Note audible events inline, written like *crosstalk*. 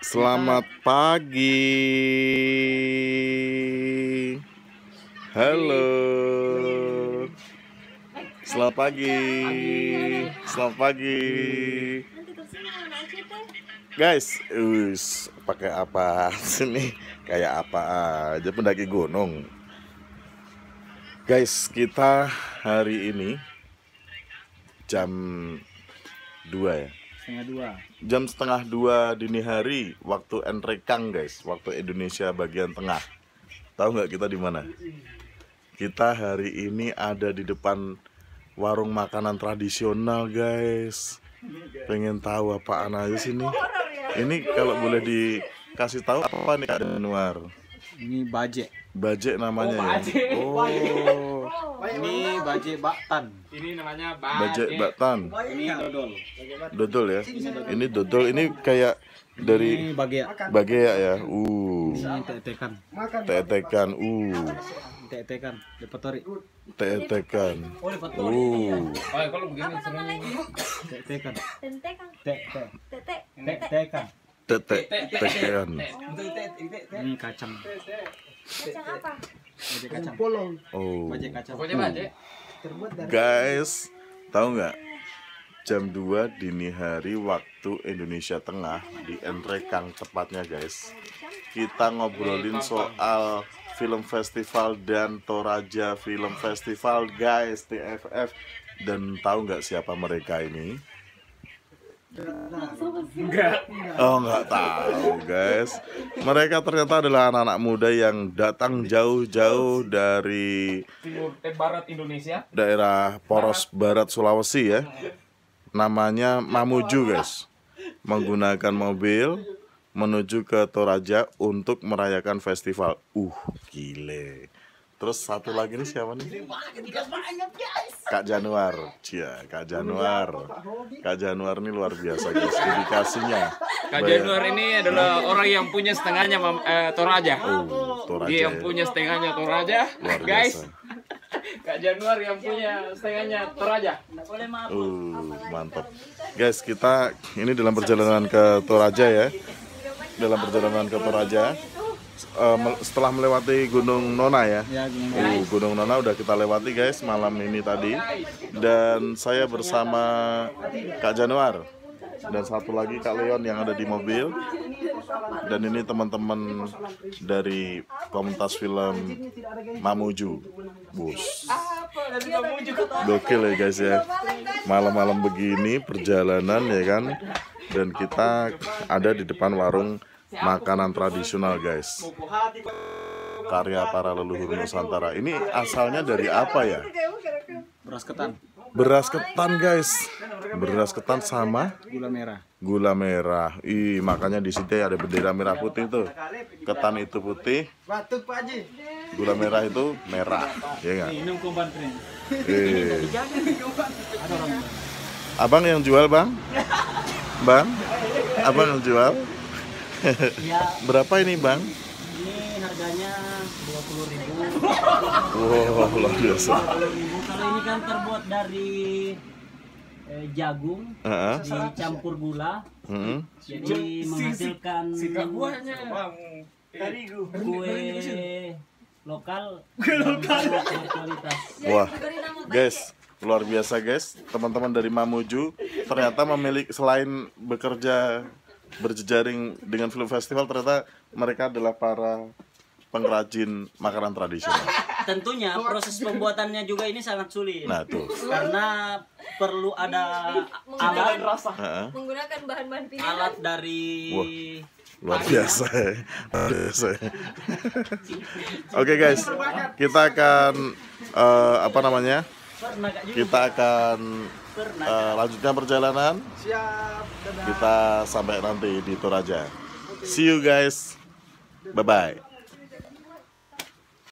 Selamat pagi. Halo. Selamat pagi. Selamat pagi. Guys, us pakai apa *laughs* sini? Kayak apa aja pendaki gunung. Guys, kita hari ini jam 2 ya setengah dua. Jam setengah dua dini hari waktu Enrekang guys. Waktu Indonesia bagian tengah. Tahu nggak kita di mana? Kita hari ini ada di depan warung makanan tradisional guys. Pengen tahu apaan aja sini ini? Kalau boleh dikasih tahu apa nih Kak Januar ini baje bajek namanya ya? Oh ini baje baktan. Ini namanya bajek baktan. Ini dodol. Dodol ya. Ini dodol. Ini kayak dari ini bagea. Bagea ya. Uh. Ini tetekan. Tetekan uh. Tetekan lepatori. Tetekan. Oh lepatori. Uh. Oh, kalau begini tetekan. Tetekan tetek. Tetekan ini kacang. Kacang apa? Kacang. oh. Baje kacang. Pokoknya baca. guys tahu nggak? Jam 2 dini hari waktu Indonesia Tengah di Entrekang tepatnya guys. Kita ngobrolin soal film festival dan Toraja Film Festival guys TFF dan tahu nggak siapa mereka ini Oh nggak tahu guys. Mereka ternyata adalah anak-anak muda yang datang jauh-jauh dari Timur eh, barat Indonesia. daerah Poros Barat Sulawesi ya. Namanya Mamuju guys. Menggunakan mobil menuju ke Toraja untuk merayakan festival. Uh gile Terus satu lagi nih siapa nih? Kak Januar Cia, Kak Januar Kak Januar ini luar biasa guys Dedikasinya Kak Bayar- Januar ini adalah orang yang punya setengahnya Mam- eh, Toraja. Oh, Toraja Dia yang ya. punya setengahnya Toraja. Luar Guys, biasa. *laughs* Kak Januar yang punya setengahnya Toraja. Uh, mantap. Guys, kita ini dalam perjalanan ke Toraja ya. Dalam perjalanan ke Toraja. Mel- setelah melewati Gunung Nona ya. ya Uh, Gunung Nona udah kita lewati guys malam ini tadi. Dan saya bersama Kak Januar dan satu lagi Kak Leon yang ada di mobil. Dan ini teman-teman dari komunitas film Mamuju. Bus. Gokil ya guys ya. Malam-malam begini perjalanan ya kan. Dan kita ada di depan warung makanan tradisional guys. Karya para leluhur Nusantara. Ini asalnya dari apa ya? beras ketan Beras ketan guys. Beras ketan sama gula merah gula merah. Ih, makanya di sini ada bendera merah putih tuh. Ketan itu putih, gula merah itu merah, ya Eh. orang Abang yang jual bang? Bang? Abang yang jual? Ya *laughs* Berapa ini bang? ini harganya dua puluh ribu. Wow, luar biasa. kalau ini kan terbuat dari eh, jagung Heeh. dicampur gula. Heeh. jadi menghasilkan kue lokal. Lokal. kualitas Wah, guys, luar biasa guys. Teman-teman dari Mamuju ternyata memiliki selain bekerja berjejaring dengan film festival, ternyata mereka adalah para pengrajin makanan tradisional. tentunya proses pembuatannya juga ini sangat sulit Nah tuh, karena perlu ada alat Heeh. Menggunakan bahan-bahan pilihan. alat dari Wah. luar biasa, ya. luar biasa. ya. *laughs* Oke guys, kita akan eh, apa namanya? Kita akan eh, lanjutkan perjalanan. Kita sampai nanti di Toraja. See you guys. Bye bye.